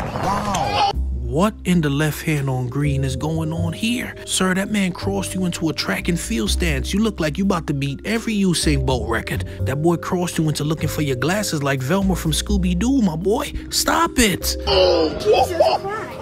Wow. What in the left hand on green is going on here? Sir, that man crossed you into a track and field stance. You look like you about to beat every Usain Bolt record. That boy crossed you into looking for your glasses like Velma from Scooby-Doo, my boy. Stop it. Oh, Jesus Christ.